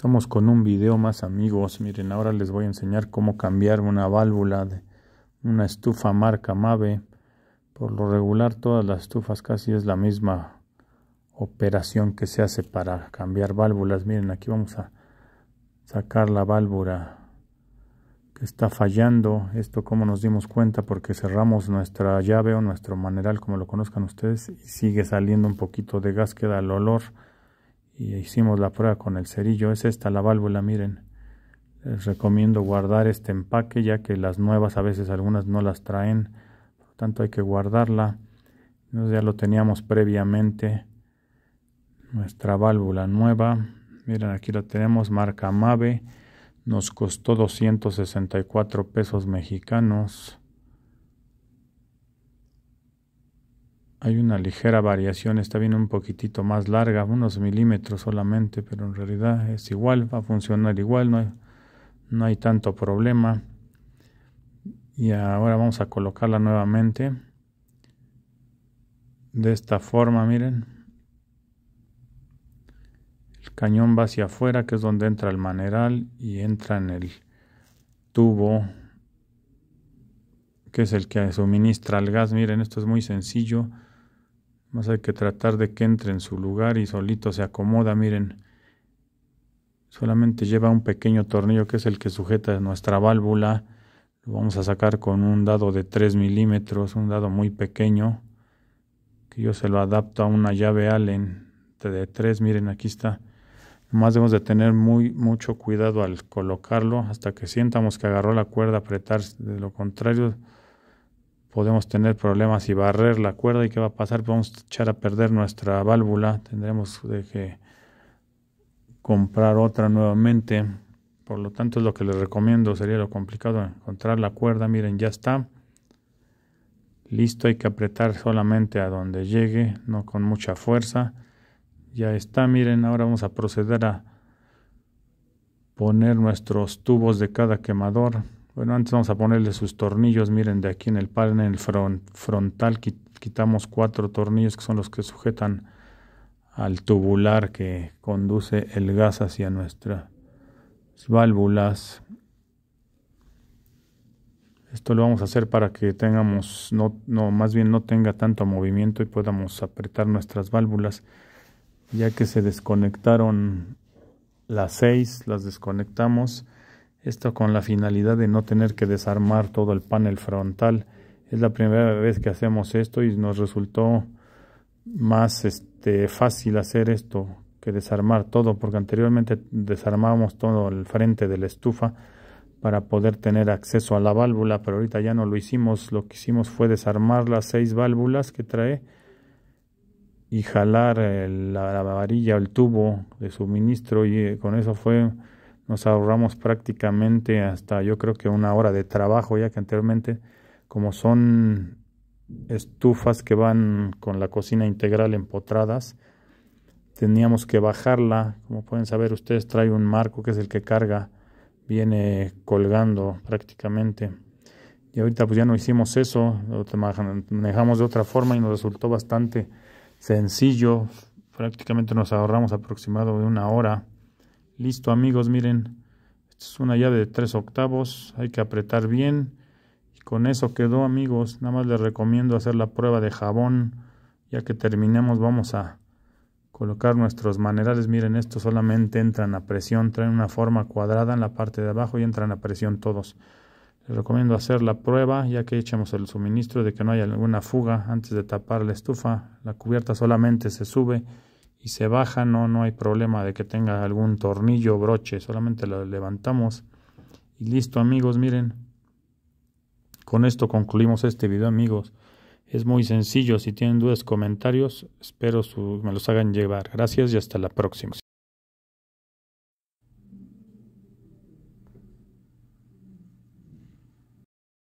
Estamos con un video más amigos. Miren, ahora les voy a enseñar cómo cambiar una válvula de una estufa marca Mave. Por lo regular todas las estufas casi es la misma operación que se hace para cambiar válvulas. Miren, aquí vamos a sacar la válvula que está fallando. Esto como nos dimos cuenta porque cerramos nuestra llave o nuestro maneral como lo conozcan ustedes y sigue saliendo un poquito de gas, queda el olor y hicimos la prueba con el cerillo. Es esta la válvula, miren. Les recomiendo guardar este empaque ya que las nuevas a veces algunas no las traen, por lo tanto hay que guardarla. ya lo teníamos previamente. Nuestra válvula nueva, miren aquí la tenemos, marca Mave. Nos costó 264 pesos mexicanos. Hay una ligera variación, está bien un poquitito más larga, unos milímetros solamente, pero en realidad es igual, va a funcionar igual, no hay, tanto problema. Y ahora vamos a colocarla nuevamente de esta forma, miren. El cañón va hacia afuera, que es donde entra el maneral y entra en el tubo que es el que suministra el gas. Miren, esto es muy sencillo más hay que tratar de que entre en su lugar y solito se acomoda, miren. Solamente lleva un pequeño tornillo que es el que sujeta nuestra válvula. Lo vamos a sacar con un dado de 3 milímetros, un dado muy pequeño. Que yo se lo adapto a una llave Allen de 3. Miren, aquí está. Más debemos de tener muy mucho cuidado al colocarlo hasta que sientamos que agarró la cuerda, apretar. De lo contrario, podemos tener problemas y barrer la cuerda y qué va a pasar, a echar a perder nuestra válvula, tendremos de que comprar otra nuevamente, por lo tanto es lo que les recomiendo, sería lo complicado encontrar la cuerda, miren ya está, listo, hay que apretar solamente a donde llegue, no con mucha fuerza, ya está, miren, ahora vamos a proceder a poner nuestros tubos de cada quemador, bueno, antes vamos a ponerle sus tornillos. Miren, de aquí en el panel frontal quitamos cuatro tornillos que son los que sujetan al tubular que conduce el gas hacia nuestras válvulas. Esto lo vamos a hacer para que tengamos, no, más bien no tenga tanto movimiento y podamos apretar nuestras válvulas. Ya que se desconectaron las seis, las desconectamos. Esto con la finalidad de no tener que desarmar todo el panel frontal. Es la primera vez que hacemos esto y nos resultó más este, fácil hacer esto que desarmar todo, porque anteriormente desarmábamos todo el frente de la estufa para poder tener acceso a la válvula, pero ahorita ya no lo hicimos. Lo que hicimos fue desarmar las seis válvulas que trae y jalar la varilla o el tubo de suministro y eh, con eso fue nos ahorramos prácticamente hasta yo creo que una hora de trabajo, ya que anteriormente, como son estufas que van con la cocina integral empotradas, teníamos que bajarla, como pueden saber ustedes, trae un marco que es el que carga, viene colgando prácticamente. Y ahorita pues ya no hicimos eso, lo manejamos de otra forma y nos resultó bastante sencillo, prácticamente nos ahorramos aproximadamente una hora. Listo amigos, miren, esta es una llave de 3 octavos, hay que apretar bien. Y con eso quedó amigos, nada más les recomiendo hacer la prueba de jabón. Ya que terminemos vamos a colocar nuestros manerales. Miren, estos solamente entran a presión, traen una forma cuadrada en la parte de abajo y entran a presión todos. Les recomiendo hacer la prueba ya que echamos el suministro de que no haya alguna fuga antes de tapar la estufa. La cubierta solamente se sube y se baja, no, no hay problema de que tenga algún tornillo broche, solamente lo levantamos y listo amigos, miren. Con esto concluimos este video amigos. Es muy sencillo, si tienen dudas, comentarios, espero su, me los hagan llevar. Gracias y hasta la próxima.